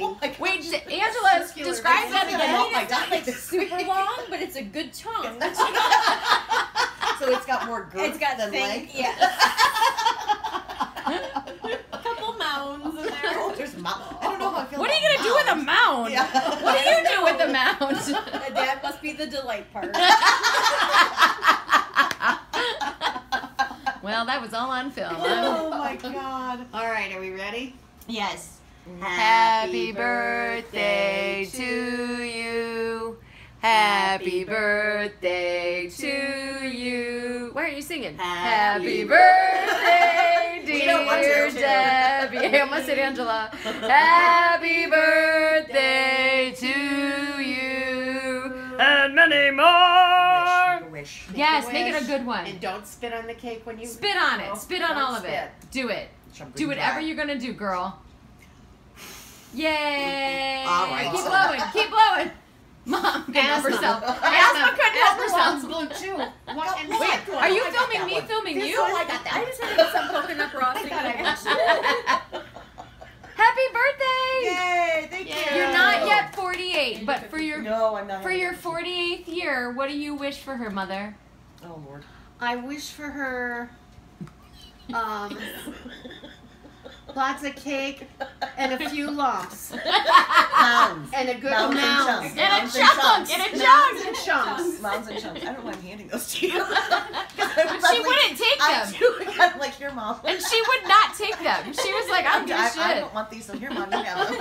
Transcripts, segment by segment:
talking. Wait, Angela, describe that It's gonna help my again. diet. Super long, but it's a good chunk. so it's got more girth It's got than length. yeah. a couple mounds in there. Oh, there's mou- I don't know how I feel What are you gonna do with a mound? Yeah. What do you do with a mound? That must be the delight part. well, that was all on film. Oh my god. All right, are we ready? Yes. Happy birthday to you. Happy birthday to you. Why aren't you singing? Happy Happy birthday, We don't want dear to. Debbie. I almost said Angela. Happy birthday to you. And many more. Wish. wish. Yes, a make it a good one. And don't spit on the cake when you Spit on it. Spit on don't all of it. Do it. Do whatever you're gonna do, girl. Yay! All right. Keep blowing. Keep blowing. Mom couldn't help Asthma. herself. Asthma couldn't help herself. blue too. What, and Wait, what- Are you I got filming that me? one. Filming This you? one, I got that. I that. just had some coconut frosting. Happy birthday! Yay! Thank you. You're not yet 48, but for your No, I'm not. for your 48th year, what do you wish for her, mother? Oh Lord. I wish for her um, lots of cake and a few lumps Pounds. and a good Mounds and amount. chunks. And a chunk, chunks. and a chunk. and chunks. Mounds and chunks. I don't mind handing those to you. But she wouldn't take I them. do. I'm like, here, mom. And she would not take them. She was like, I don't give a I, I shit. don't want these, so here, mom, you have them.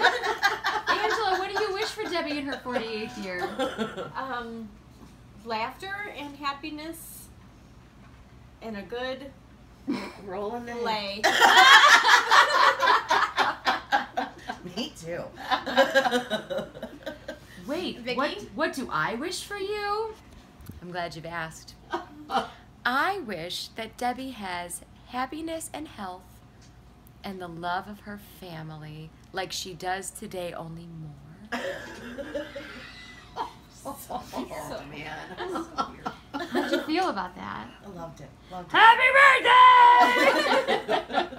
Angela, what do you wish for Debbie in her 48th year? Um, laughter and happiness and a good Roll in the hay. lay. Me too. Wait, Vicky? what what do I wish for you? I'm glad you've asked. I wish that Debbie has happiness and health and the love of her family like she does today only more. Oh man. How'd you feel about that? I loved it. Loved it. Happy birthday!